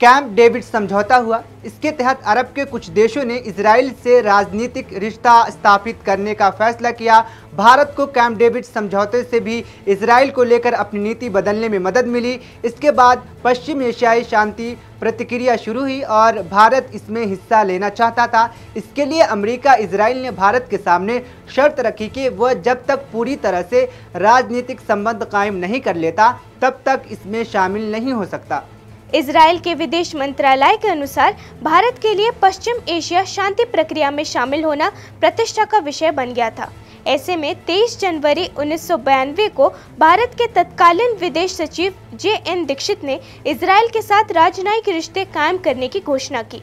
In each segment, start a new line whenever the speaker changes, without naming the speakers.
Camp David समझौता हुआ। इसके तहत अरब के कुछ देशों ने इसराइल से राजनीतिक रिश्ता स्थापित करने का फैसला किया। भारत को कैंप डेविड समझौते से भी इसराइल को लेकर अपनी नीति बदलने में मदद मिली। इसके बाद पश्चिम एशियाई शांति प्रतिक्रिया शुरू हुई और भारत इसमें हिस्सा लेना चाहता था। इसके लिए अमेरिका इसराइल ने भारत के सामने शर्त रखी कि वह जब तक पूरी तरह से राजनीतिक संबंध कायम नहीं कर लेता, तब तक इसमें शामिल नहीं हो सकता।
इसराइल के विदेश मंत्रालय के अनुसार भारत के लिए पश्चिम एशिया शांति प्रक्रिया में शामिल होना प्रतिष्ठा का विषय बन गया था। ऐसे में 23 जनवरी उन्नीस को भारत के तत्कालीन विदेश सचिव जे एन दीक्षित ने इसराइल के साथ राजनयिक रिश्ते कायम करने की घोषणा की।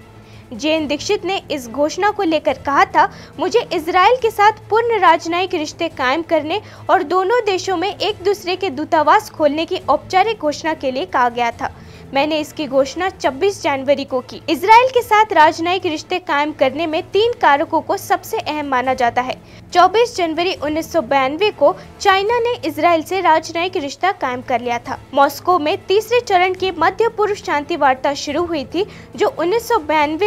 जे एन दीक्षित ने इस घोषणा को लेकर कहा था, मुझे इसराइल के साथ पूर्ण राजनयिक रिश्ते कायम करने और दोनों देशों में एक दूसरे के दूतावास खोलने की औपचारिक घोषणा के लिए कहा गया था। मैंने इसकी घोषणा 26 जनवरी को की। इसराइल के साथ राजनयिक रिश्ते कायम करने में तीन कारकों को सबसे अहम माना जाता है। 24 जनवरी उन्नीस को चाइना ने इसराइल से राजनयिक रिश्ता कायम कर लिया था। मॉस्को में तीसरे चरण की मध्य पूर्व शांति वार्ता शुरू हुई थी, जो उन्नीस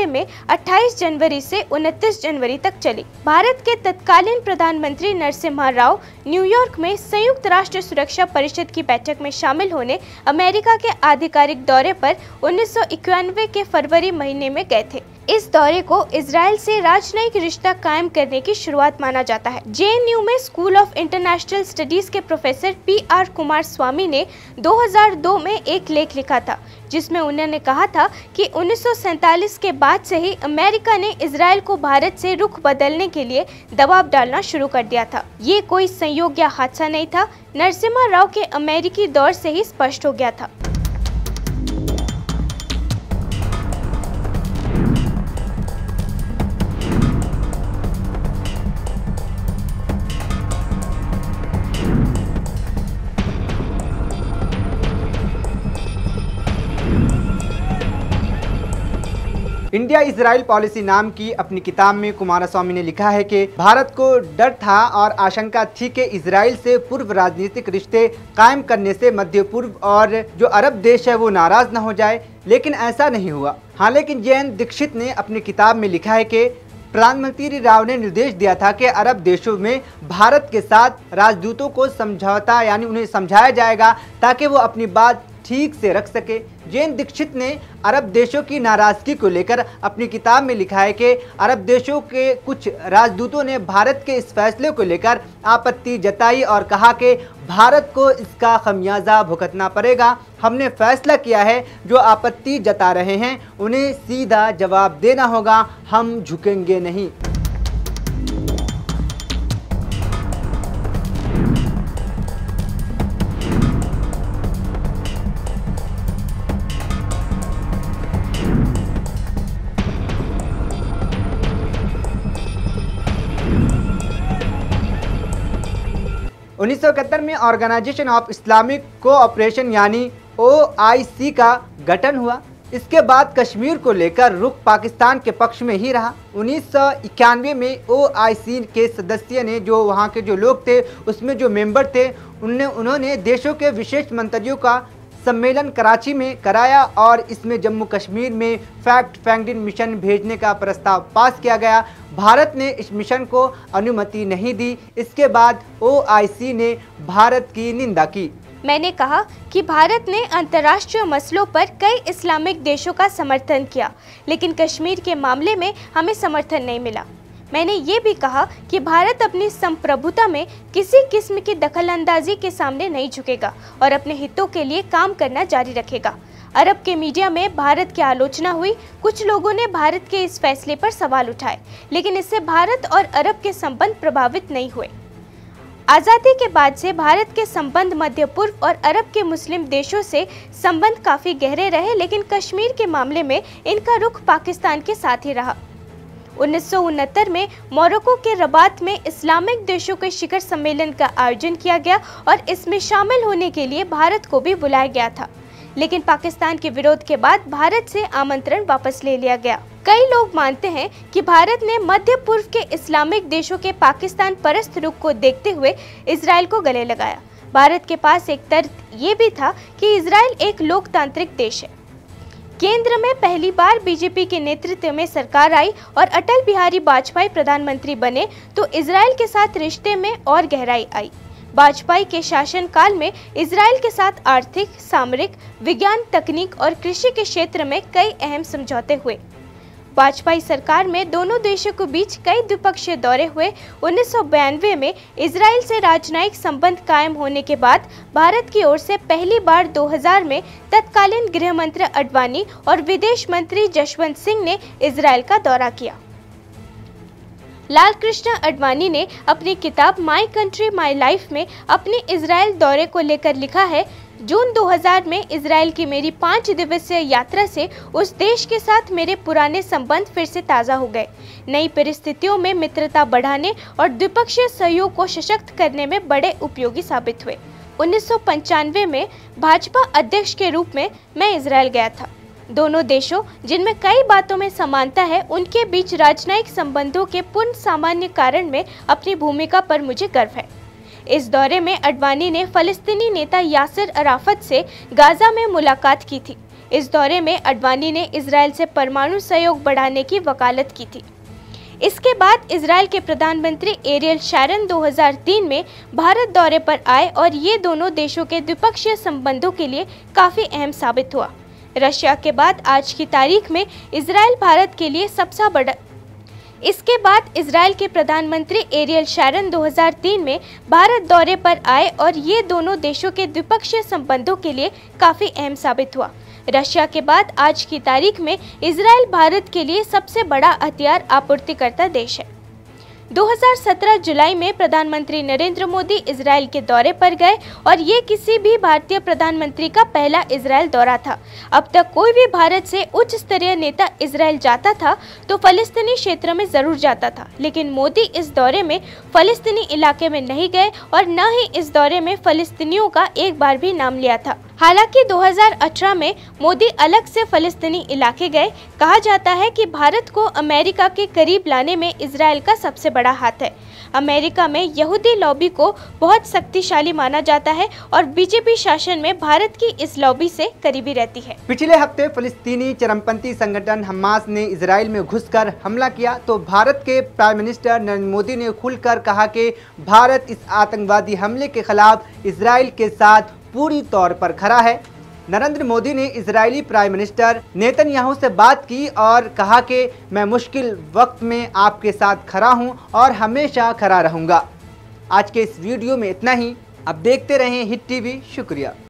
में 28 जनवरी से 29 जनवरी तक चली। भारत के तत्कालीन प्रधानमंत्री नरसिम्हा राव न्यूयॉर्क में संयुक्त राष्ट्र सुरक्षा परिषद की बैठक में शामिल होने अमेरिका के आधिकारिक दौरे पर उन्नीस सौ इक्यानवे के फरवरी महीने में गए थे। इस दौरे को इसराइल से राजनयिक रिश्ता कायम करने की शुरुआत माना जाता है। जेएनयू में स्कूल ऑफ़ इंटरनेशनल स्टडीज़ के professor P R Kumar Swamy ने 2002 में एक लेख लिखा था, जिसमें उन्होंने कहा था कि उन्नीस के बाद से ही अमेरिका ने इसराइल को भारत से रुख बदलने के लिए दबाव डालना शुरू कर दिया था। ये कोई संयोग या हादसा नहीं था, नरसिम्हा राव के अमेरिकी दौर से ही स्पष्ट हो गया था।
इंडिया इसराइल पॉलिसी नाम की अपनी किताब में कुमारस्वामी ने लिखा है कि भारत को डर था और आशंका थी कि इसराइल से पूर्व राजनीतिक रिश्ते कायम करने से मध्य पूर्व और जो अरब देश है वो नाराज़ न हो जाए, लेकिन ऐसा नहीं हुआ। हाँ लेकिन जैन दीक्षित ने अपनी किताब में लिखा है कि प्रधानमंत्री राव ने निर्देश दिया था कि अरब देशों में भारत के साथ राजदूतों को समझौता, यानी उन्हें समझाया जाएगा ताकि वो अपनी बात ठीक से रख सके। जैन दीक्षित ने अरब देशों की नाराज़गी को लेकर अपनी किताब में लिखा है कि अरब देशों के कुछ राजदूतों ने भारत के इस फैसले को लेकर आपत्ति जताई और कहा कि भारत को इसका खमियाजा भुगतना पड़ेगा। हमने फैसला किया है, जो आपत्ति जता रहे हैं, उन्हें सीधा जवाब देना होगा। हम झुकेंगे नहीं। उन्नीस में ऑर्गेनाइजेशन ऑफ़ इस्लामिक कोऑपरेशन यानी ओआईसी का गठन हुआ। इसके बाद कश्मीर को लेकर रुख पाकिस्तान के पक्ष में ही रहा। उन्नीस सौ इक्यानवे में ओआईसी के सदस्य ने जो वहाँ के जो लोग थे, उसमें जो मेंबर थे उन्होंने देशों के विशेष मंत्रियों का सम्मेलन कराची में कराया और इसमें जम्मू कश्मीर में फैक्ट फैंगडिन मिशन भेजने का प्रस्ताव पास किया गया। भारत ने इस मिशन को अनुमति नहीं दी। इसके बाद ओआईसी ने भारत की निंदा की।
मैंने कहा कि भारत ने अंतर्राष्ट्रीय मसलों पर कई इस्लामिक देशों का समर्थन किया, लेकिन कश्मीर के मामले में हमें समर्थन नहीं मिला। मैंने ये भी कहा कि भारत अपनी संप्रभुता में किसी किस्म की दखलंदाजी के सामने नहीं झुकेगा और अपने हितों के लिए काम करना जारी रखेगा। अरब के मीडिया में भारत की आलोचना हुई, कुछ लोगों ने भारत के इस फैसले पर सवाल उठाए, लेकिन इससे भारत और अरब के संबंध प्रभावित नहीं हुए। आज़ादी के बाद से भारत के संबंध मध्य पूर्व और अरब के मुस्लिम देशों से संबंध काफ़ी गहरे रहे, लेकिन कश्मीर के मामले में इनका रुख पाकिस्तान के साथ ही रहा। उन्नीस सौ उनहत्तर में मोरक्को के रबात में इस्लामिक देशों के शिखर सम्मेलन का आयोजन किया गया और इसमें शामिल होने के लिए भारत को भी बुलाया गया था। लेकिन पाकिस्तान के विरोध के बाद भारत से आमंत्रण वापस ले लिया गया। कई लोग मानते हैं कि भारत ने मध्य पूर्व के इस्लामिक देशों के पाकिस्तान परस्त रुख को देखते हुए इसराइल को गले लगाया। भारत के पास एक तर्क ये भी था कि इसराइल एक लोकतांत्रिक देश है। केंद्र में पहली बार बीजेपी के नेतृत्व में सरकार आई और अटल बिहारी वाजपेयी प्रधानमंत्री बने तो इसराइल के साथ रिश्ते में और गहराई आई। वाजपेयी के शासन काल में इसराइल के साथ आर्थिक, सामरिक, विज्ञान, तकनीक और कृषि के क्षेत्र में कई अहम समझौते हुए। वाजपेयी सरकार में दोनों देशों के बीच कई द्विपक्षीय दौरे हुए। उन्नीस में इसराइल से राजनयिक संबंध कायम होने के बाद भारत की ओर से पहली बार 2000 में तत्कालीन गृह मंत्री अडवाणी और विदेश मंत्री जशवंत सिंह ने इसराइल का दौरा किया। लाल कृष्ण अडवाणी ने अपनी किताब माई कंट्री माई लाइफ में अपने इसराइल दौरे को लेकर लिखा है जून 2000 में इसराइल की मेरी पाँच दिवसीय यात्रा से उस देश के साथ मेरे पुराने संबंध फिर से ताज़ा हो गए। नई परिस्थितियों में मित्रता बढ़ाने और द्विपक्षीय सहयोग को सशक्त करने में बड़े उपयोगी साबित हुए। उन्नीस सौ पंचानवे में भाजपा अध्यक्ष के रूप में मैं इसराइल गया था। दोनों देशों, जिनमें कई बातों में समानता है, उनके बीच राजनयिक संबंधों के पूर्ण सामान्य कारण में अपनी भूमिका पर मुझे गर्व है। इस दौरे में अडवाणी ने फलस्तीनी नेता यासिर अराफत से गाजा में मुलाकात की थी। इस दौरे में अडवाणी ने इसराइल से परमाणु सहयोग बढ़ाने की वकालत की थी। इसके बाद इसराइल के प्रधानमंत्री एरियल शैरन 2003 में भारत दौरे पर आए और ये दोनों देशों के द्विपक्षीय संबंधों के लिए काफ़ी अहम साबित हुआ। रशिया के बाद आज की तारीख में इसराइल भारत के लिए सबसे बड़ा इसके बाद इसराइल के प्रधानमंत्री एरियल शैरन 2003 में भारत दौरे पर आए और ये दोनों देशों के द्विपक्षीय संबंधों के लिए काफ़ी अहम साबित हुआ। रशिया के बाद आज की तारीख में इसराइल भारत के लिए सबसे बड़ा हथियार आपूर्तिकर्ता देश है। 2017 जुलाई में प्रधानमंत्री नरेंद्र मोदी इसराइल के दौरे पर गए और ये किसी भी भारतीय प्रधानमंत्री का पहला इसराइल दौरा था। अब तक कोई भी भारत से उच्च स्तरीय नेता इसराइल जाता था तो फलस्तीनी क्षेत्र में ज़रूर जाता था। लेकिन मोदी इस दौरे में फलस्तीनी इलाके में नहीं गए और न ही इस दौरे में फलस्तीनियों का एक बार भी नाम लिया था। हालाँकि 2018 में मोदी अलग से फलस्तीनी इलाके गए। कहा जाता है कि भारत को अमेरिका के करीब लाने में इसराइल का सबसे बड़ा हाथ है। अमेरिका में यहूदी लॉबी को बहुत शक्तिशाली माना जाता है और बीजेपी शासन में भारत की इस लॉबी से करीबी रहती है।
पिछले हफ़्ते फलस्तीनी चरमपंथी संगठन हमास ने इसराइल में घुसकर हमला किया तो भारत के प्राइम मिनिस्टर नरेंद्र मोदी ने खुलकर कहा कि भारत इस आतंकवादी हमले के खिलाफ इसराइल के साथ पूरी तौर पर खरा है। नरेंद्र मोदी ने इजरायली प्राइम मिनिस्टर नेतन्याहू से बात की और कहा कि मैं मुश्किल वक्त में आपके साथ खड़ा हूँ और हमेशा खड़ा रहूँगा। आज के इस वीडियो में इतना ही। अब देखते रहें हिट टीवी। शुक्रिया।